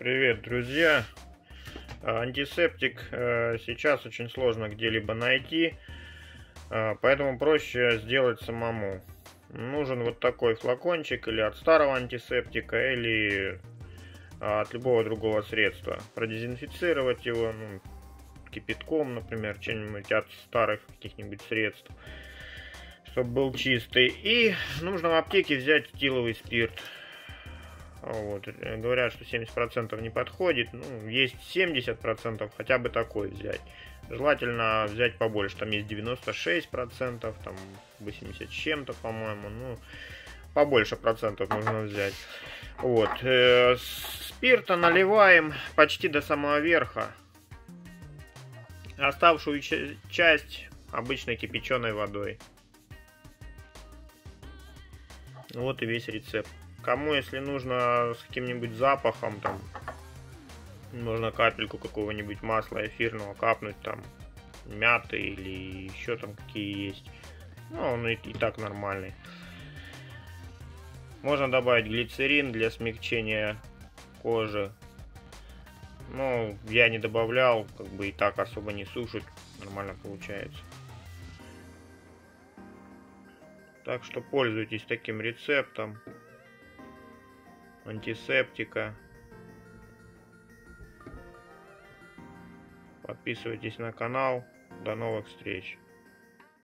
Привет, друзья! А, антисептик э, сейчас очень сложно где-либо найти, а, поэтому проще сделать самому. Нужен вот такой флакончик или от старого антисептика, или а, от любого другого средства. Продезинфицировать его ну, кипятком, например, чем-нибудь от старых каких-нибудь средств, чтобы был чистый. И нужно в аптеке взять этиловый спирт вот. Э, говорят, что 70% не подходит. Ну, есть 70%, хотя бы такой взять. Желательно взять побольше. Там есть 96%, там 80 с чем-то, по-моему. Ну, побольше процентов нужно взять. Вот. Э, спирта наливаем почти до самого верха. Оставшую часть обычной кипяченой водой. Вот и весь рецепт. Кому, если нужно с каким-нибудь запахом, там, можно капельку какого-нибудь масла эфирного капнуть, там, мяты или еще там какие есть. Ну, он и, и так нормальный. Можно добавить глицерин для смягчения кожи. Ну, я не добавлял, как бы и так особо не сушит. Нормально получается. Так что пользуйтесь таким рецептом антисептика. Подписывайтесь на канал. До новых встреч.